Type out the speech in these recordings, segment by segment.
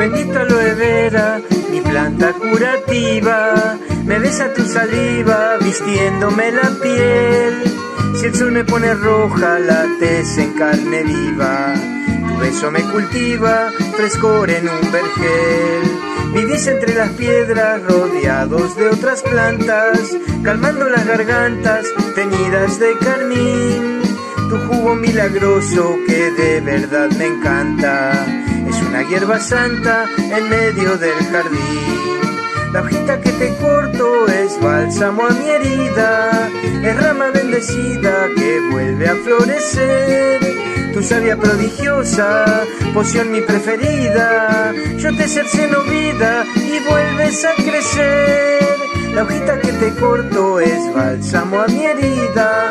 Bendito aloe vera, mi planta curativa, me besa tu saliva vistiéndome la piel. Si el sol me pone roja, la tez en carne viva, tu beso me cultiva, frescor en un vergel. Vivís entre las piedras rodeados de otras plantas, calmando las gargantas teñidas de carmín. Tu jugo milagroso que de verdad me encanta, una hierba santa en medio del jardín. La hojita que te corto es bálsamo a mi herida, es rama bendecida que vuelve a florecer. Tu savia prodigiosa, poción mi preferida, yo te cerceno vida y vuelves a crecer. La hojita que te corto es bálsamo a mi herida,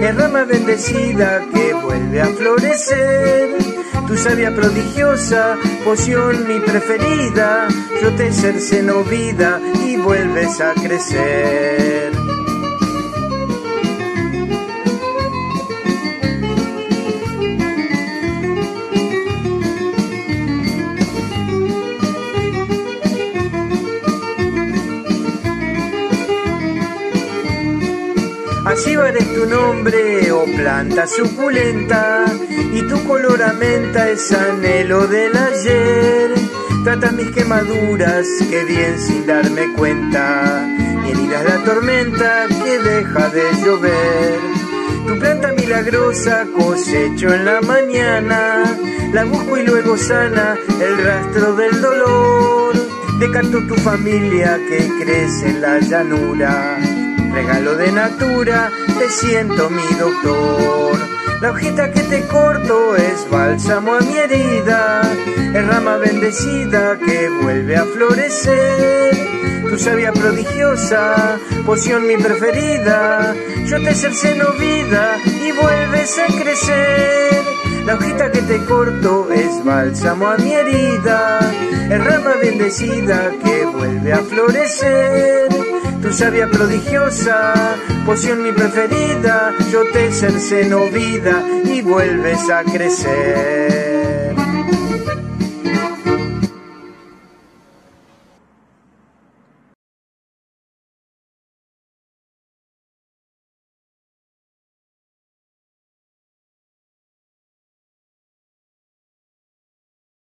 es rama bendecida que vuelve a florecer. Tu savia prodigiosa, poción mi preferida, yo te cerceno vida y vuelves a crecer. Asíbar es tu nombre, oh planta suculenta, y tu color a menta es anhelo del ayer. Trata mis quemaduras, que bien sin darme cuenta, y la tormenta que deja de llover. Tu planta milagrosa cosecho en la mañana, la busco y luego sana el rastro del dolor. Decanto tu familia que crece en la llanura regalo de natura, te siento mi doctor. La hojita que te corto es bálsamo a mi herida, es rama bendecida que vuelve a florecer. Tu savia prodigiosa, poción mi preferida, yo te cerceno vida y vuelves a crecer. La hojita que te corto es bálsamo a mi herida, es rama bendecida que vuelve a florecer. Tu savia prodigiosa, poción mi preferida, yo te cerceno vida y vuelves a crecer.